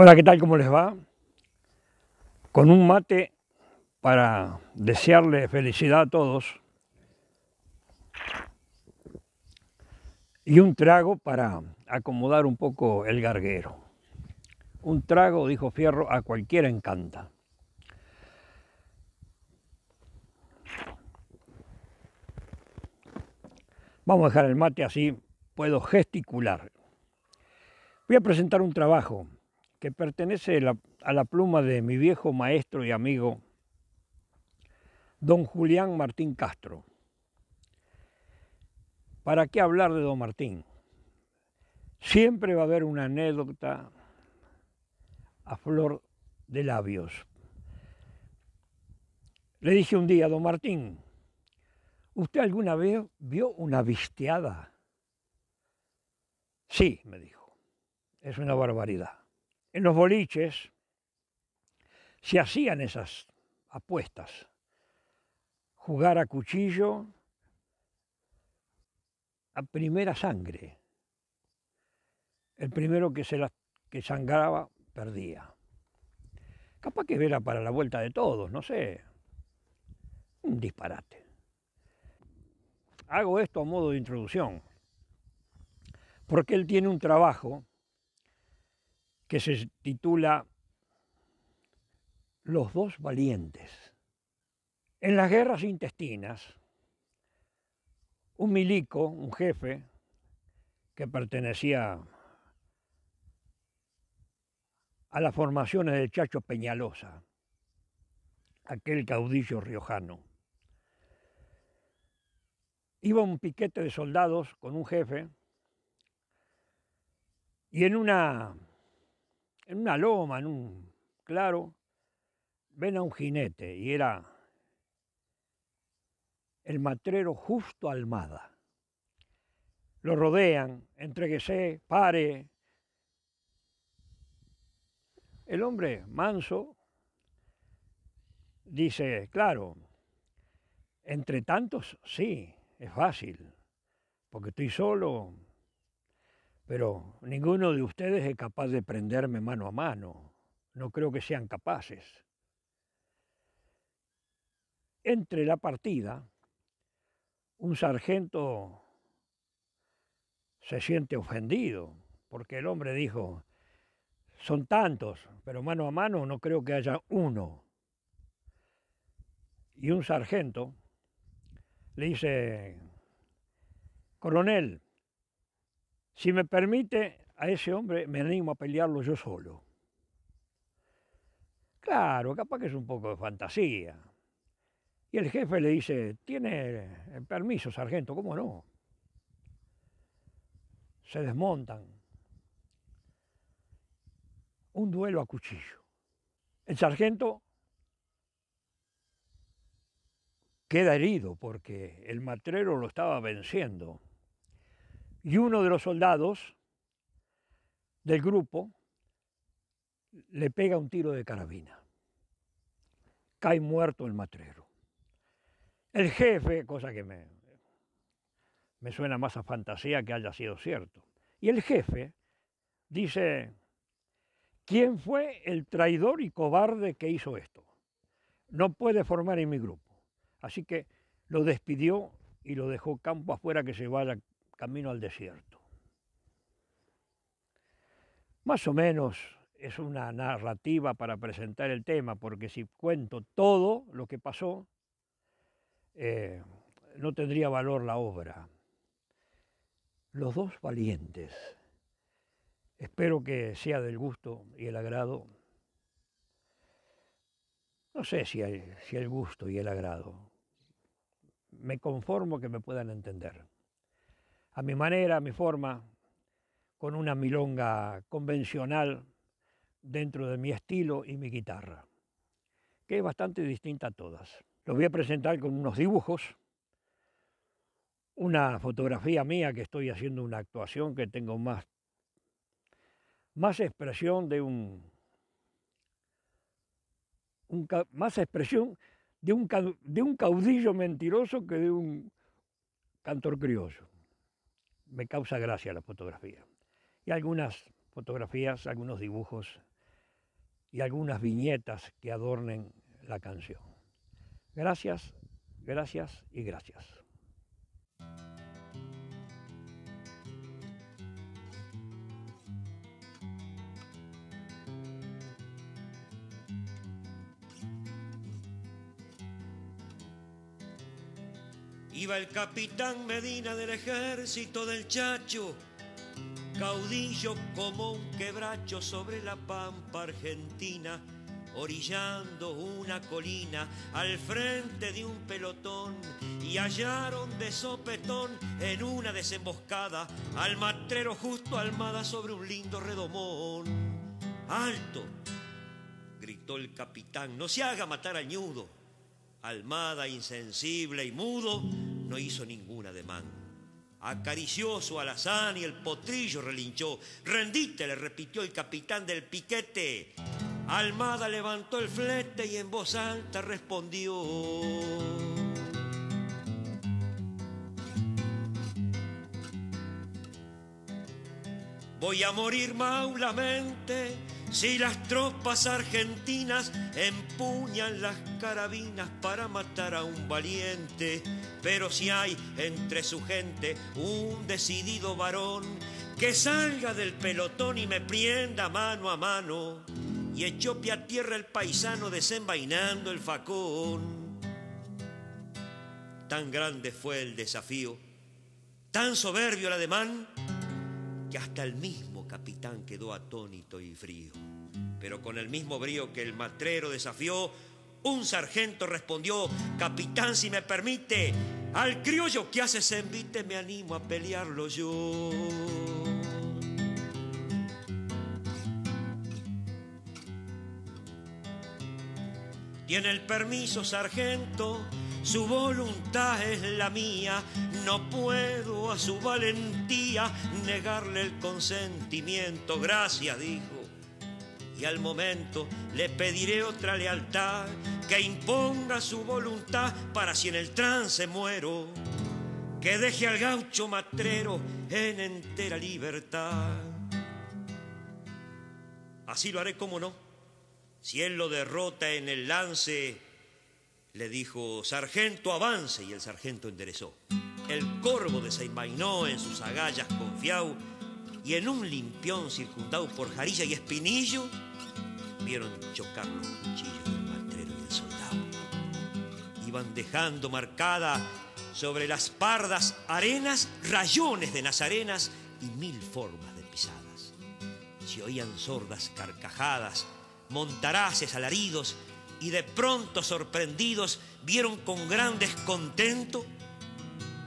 Hola, ¿qué tal? ¿Cómo les va? Con un mate para desearle felicidad a todos y un trago para acomodar un poco el garguero. Un trago, dijo Fierro, a cualquiera encanta. Vamos a dejar el mate así, puedo gesticular. Voy a presentar un trabajo que pertenece a la pluma de mi viejo maestro y amigo, don Julián Martín Castro. ¿Para qué hablar de don Martín? Siempre va a haber una anécdota a flor de labios. Le dije un día, don Martín, ¿usted alguna vez vio una visteada? Sí, me dijo, es una barbaridad en los boliches se hacían esas apuestas. Jugar a cuchillo a primera sangre. El primero que, se la, que sangraba perdía. Capaz que era para la vuelta de todos, no sé. Un disparate. Hago esto a modo de introducción, porque él tiene un trabajo que se titula Los dos valientes. En las guerras intestinas, un milico, un jefe, que pertenecía a las formaciones del Chacho Peñalosa, aquel caudillo riojano. Iba un piquete de soldados con un jefe y en una en una loma, en un claro, ven a un jinete y era el matrero justo Almada. Lo rodean, entréguese, pare. El hombre manso dice, claro, entre tantos sí, es fácil, porque estoy solo, pero ninguno de ustedes es capaz de prenderme mano a mano. No creo que sean capaces. Entre la partida, un sargento se siente ofendido, porque el hombre dijo, son tantos, pero mano a mano no creo que haya uno. Y un sargento le dice, coronel, si me permite, a ese hombre me animo a pelearlo yo solo. Claro, capaz que es un poco de fantasía. Y el jefe le dice, tiene el permiso, sargento, ¿cómo no? Se desmontan. Un duelo a cuchillo. El sargento queda herido porque el matrero lo estaba venciendo y uno de los soldados del grupo le pega un tiro de carabina. Cae muerto el matrero. El jefe, cosa que me, me suena más a fantasía que haya sido cierto, y el jefe dice, ¿quién fue el traidor y cobarde que hizo esto? No puede formar en mi grupo. Así que lo despidió y lo dejó campo afuera que se vaya camino al desierto. Más o menos es una narrativa para presentar el tema, porque si cuento todo lo que pasó, eh, no tendría valor la obra. Los dos valientes. Espero que sea del gusto y el agrado. No sé si, hay, si el gusto y el agrado. Me conformo que me puedan entender a mi manera, a mi forma, con una milonga convencional dentro de mi estilo y mi guitarra, que es bastante distinta a todas. Lo voy a presentar con unos dibujos, una fotografía mía que estoy haciendo una actuación que tengo más, más expresión de un, más expresión de un caudillo mentiroso que de un cantor criollo me causa gracia la fotografía. Y algunas fotografías, algunos dibujos y algunas viñetas que adornen la canción. Gracias, gracias y gracias. Iba el capitán Medina del ejército del Chacho, caudillo como un quebracho sobre la pampa argentina, orillando una colina al frente de un pelotón y hallaron de sopetón en una desemboscada al matrero justo almada sobre un lindo redomón. ¡Alto! gritó el capitán, no se haga matar al ñudo. Almada, insensible y mudo, no hizo ninguna demán. Acarició su alazán y el potrillo relinchó. Rendite, le repitió el capitán del piquete. Almada levantó el flete y en voz alta respondió. Voy a morir maulamente si las tropas argentinas empuñan las carabinas para matar a un valiente, pero si hay entre su gente un decidido varón que salga del pelotón y me prienda mano a mano y echó pie a tierra el paisano desenvainando el facón. Tan grande fue el desafío, tan soberbio el ademán, que hasta el mismo capitán quedó atónito y frío. Pero con el mismo brío que el matrero desafió, un sargento respondió, capitán, si me permite, al criollo que hace envite me animo a pelearlo yo. Tiene el permiso, sargento, su voluntad es la mía, no puedo a su valentía negarle el consentimiento. Gracias, dijo. Y al momento le pediré otra lealtad, que imponga su voluntad para si en el trance muero, que deje al gaucho matrero en entera libertad. Así lo haré como no. Si él lo derrota en el lance, le dijo, sargento, avance, y el sargento enderezó. El corvo desenvainó en sus agallas confiado, y en un limpión circundado por jarilla y espinillo, vieron chocar los cuchillos del matrero y el soldado. Iban dejando marcada sobre las pardas arenas rayones de nazarenas y mil formas de pisadas. Se oían sordas carcajadas, montaraces alaridos, y de pronto sorprendidos vieron con gran descontento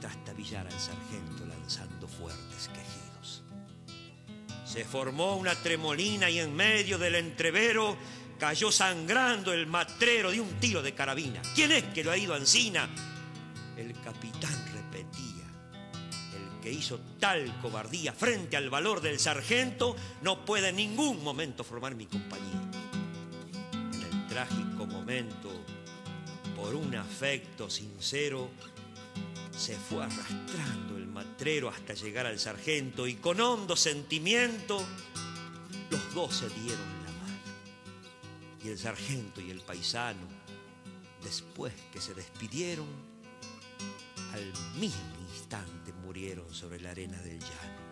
trastabillar al sargento lanzando fuertes quejidos. Se formó una tremolina y en medio del entrevero cayó sangrando el matrero de un tiro de carabina. ¿Quién es que lo ha ido a Encina? El capitán repetía, el que hizo tal cobardía frente al valor del sargento no puede en ningún momento formar mi compañía trágico momento, por un afecto sincero, se fue arrastrando el matrero hasta llegar al sargento y con hondo sentimiento los dos se dieron la mano. Y el sargento y el paisano, después que se despidieron, al mismo instante murieron sobre la arena del llano.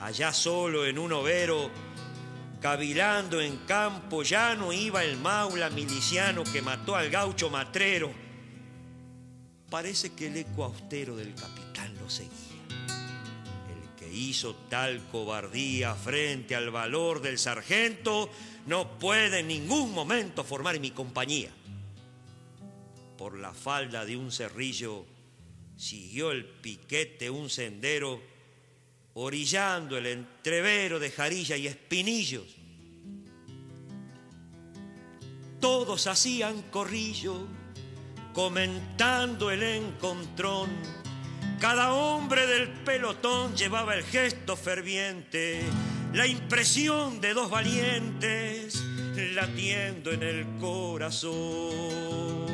Allá solo en un overo, Cavilando en campo llano iba el maula miliciano que mató al gaucho matrero. Parece que el eco austero del capitán lo seguía. El que hizo tal cobardía frente al valor del sargento no puede en ningún momento formar mi compañía. Por la falda de un cerrillo siguió el piquete un sendero orillando el entrevero de jarilla y espinillos. Todos hacían corrillo, comentando el encontrón. Cada hombre del pelotón llevaba el gesto ferviente, la impresión de dos valientes latiendo en el corazón.